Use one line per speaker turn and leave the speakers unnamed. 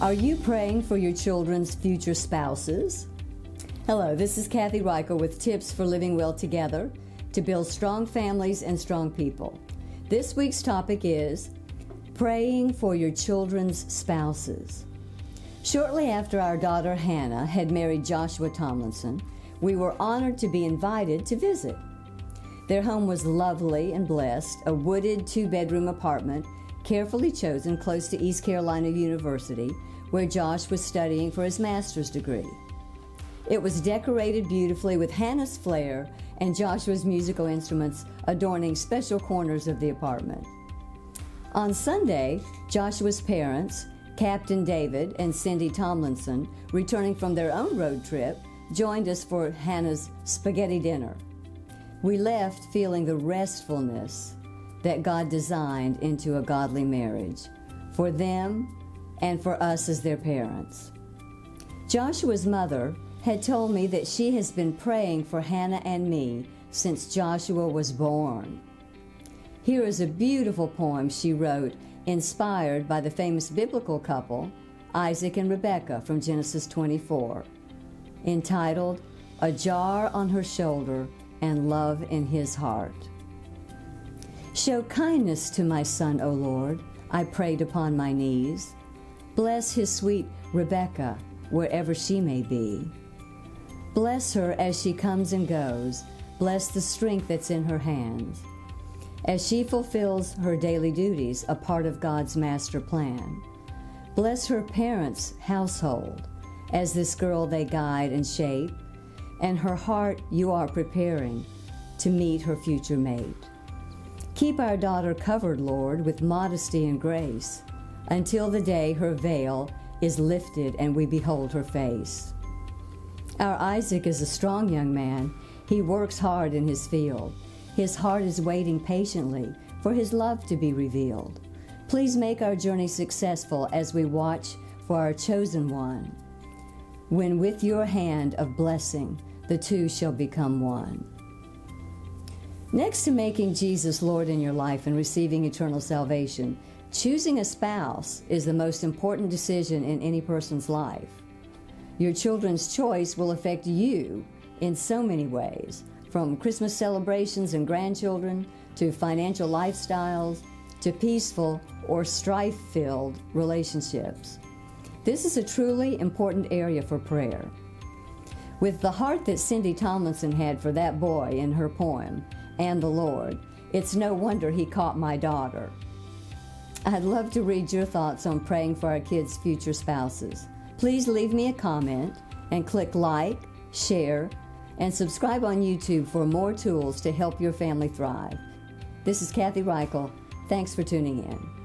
Are you praying for your children's future spouses? Hello, this is Cathy Reichel with tips for living well together to build strong families and strong people. This week's topic is praying for your children's spouses. Shortly after our daughter Hannah had married Joshua Tomlinson, we were honored to be invited to visit. Their home was lovely and blessed, a wooded two bedroom apartment carefully chosen close to East Carolina University, where Josh was studying for his master's degree. It was decorated beautifully with Hannah's flair and Joshua's musical instruments adorning special corners of the apartment. On Sunday, Joshua's parents, Captain David and Cindy Tomlinson, returning from their own road trip, joined us for Hannah's spaghetti dinner. We left feeling the restfulness that God designed into a godly marriage for them and for us as their parents. Joshua's mother had told me that she has been praying for Hannah and me since Joshua was born. Here is a beautiful poem she wrote inspired by the famous biblical couple, Isaac and Rebekah from Genesis 24, entitled A Jar on Her Shoulder and Love in His Heart. Show kindness to my son, O Lord, I prayed upon my knees. Bless his sweet Rebecca, wherever she may be. Bless her as she comes and goes. Bless the strength that's in her hands. As she fulfills her daily duties, a part of God's master plan. Bless her parents' household as this girl they guide and shape, and her heart you are preparing to meet her future mate. Keep our daughter covered, Lord, with modesty and grace, until the day her veil is lifted and we behold her face. Our Isaac is a strong young man. He works hard in his field. His heart is waiting patiently for his love to be revealed. Please make our journey successful as we watch for our chosen one. When with your hand of blessing, the two shall become one. Next to making Jesus Lord in your life and receiving eternal salvation, choosing a spouse is the most important decision in any person's life. Your children's choice will affect you in so many ways, from Christmas celebrations and grandchildren to financial lifestyles to peaceful or strife filled relationships. This is a truly important area for prayer. With the heart that Cindy Tomlinson had for that boy in her poem, and the Lord. It's no wonder He caught my daughter. I'd love to read your thoughts on praying for our kids' future spouses. Please leave me a comment and click like, share, and subscribe on YouTube for more tools to help your family thrive. This is Cathy Reichel. Thanks for tuning in.